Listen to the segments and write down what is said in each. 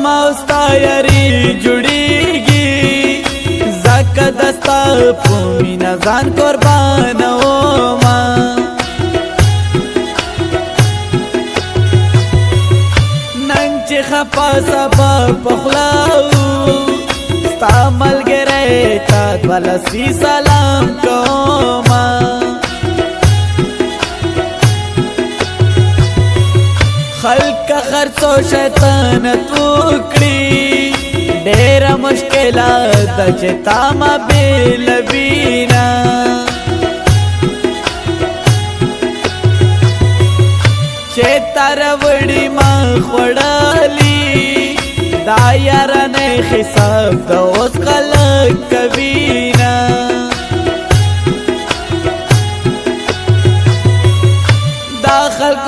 زموستا یری جوړیږي زکه دستا په مینا ځان قربان او ما نن چې خپا سبا پخلاو ستا ملګری تا ولسی سلام کوما خلق خرڅ او شیطان توکړي ډېر مشکلات چې تا ما بیل وینا چې تر وړي ما خړالي دا یار نه حساب دا اوس خلک کوي نه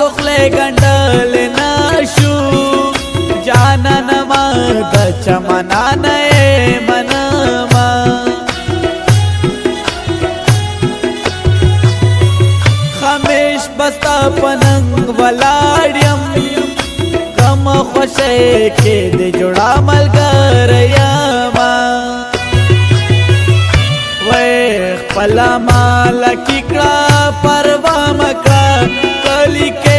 پخله ګندل نشو جانا نما د چمنا نه منما خمیش بستا پننګ ولاړم کم خوشه کې د جوړا ملګریا ما وې خپل مالک کړه پروا مکړه کلی کې